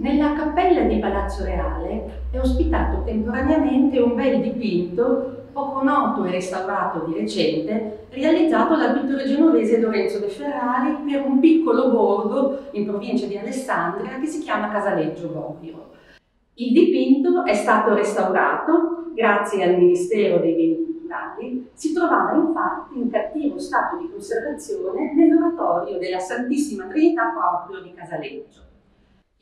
Nella cappella di Palazzo Reale è ospitato temporaneamente un bel dipinto poco noto e restaurato di recente, realizzato dal pittore genovese Lorenzo De Ferrari per un piccolo borgo in provincia di Alessandria che si chiama Casaleggio Borio. Il dipinto è stato restaurato grazie al Ministero dei Beni Culturali, si trovava infatti in cattivo stato di conservazione nell'oratorio della Santissima Trinità proprio di Casaleggio.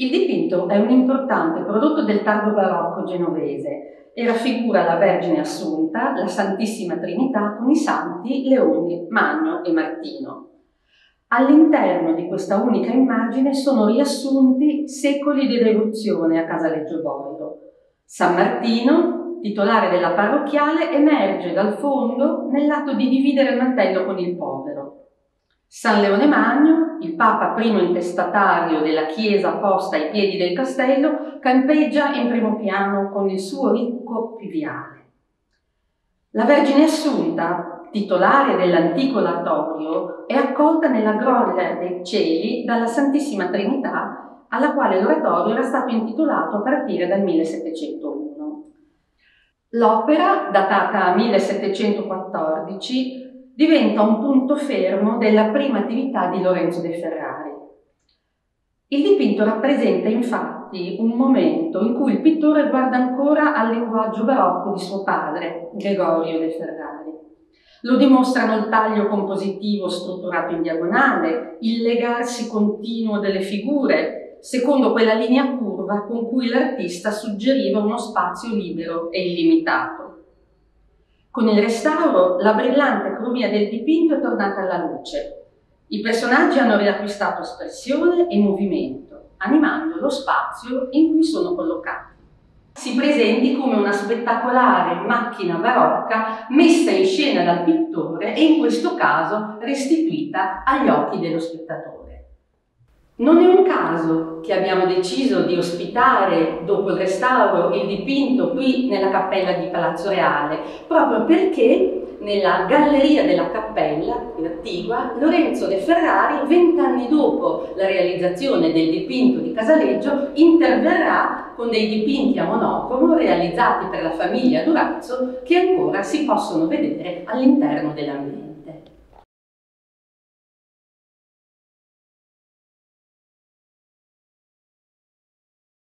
Il dipinto è un importante prodotto del tardo barocco genovese e raffigura la Vergine Assunta, la Santissima Trinità con i santi Leone, Magno e Martino. All'interno di questa unica immagine sono riassunti secoli di devozione a Casaleggio Boiro. San Martino, titolare della parrocchiale, emerge dal fondo nell'atto di dividere il mantello con il povero. San Leone Magno, il Papa primo intestatario della chiesa posta ai piedi del castello, campeggia in primo piano con il suo ricco piviale. La Vergine Assunta, titolare dell'antico latorio, è accolta nella gloria dei cieli dalla Santissima Trinità, alla quale l'oratorio era stato intitolato a partire dal 1701. L'opera, datata 1714, diventa un punto fermo della prima attività di Lorenzo De Ferrari. Il dipinto rappresenta infatti un momento in cui il pittore guarda ancora al linguaggio barocco di suo padre, Gregorio De Ferrari. Lo dimostrano il taglio compositivo strutturato in diagonale, il legarsi continuo delle figure, secondo quella linea curva con cui l'artista suggeriva uno spazio libero e illimitato. Con il restauro, la brillante cromia del dipinto è tornata alla luce. I personaggi hanno riacquistato espressione e movimento, animando lo spazio in cui sono collocati. Si presenti come una spettacolare macchina barocca messa in scena dal pittore e in questo caso restituita agli occhi dello spettatore. Non è un caso che abbiamo deciso di ospitare, dopo il restauro, il dipinto qui nella cappella di Palazzo Reale, proprio perché nella galleria della cappella, più attigua, Lorenzo De Ferrari, vent'anni dopo la realizzazione del dipinto di Casaleggio, interverrà con dei dipinti a monocromo realizzati per la famiglia Durazzo che ancora si possono vedere all'interno dell'ambiente.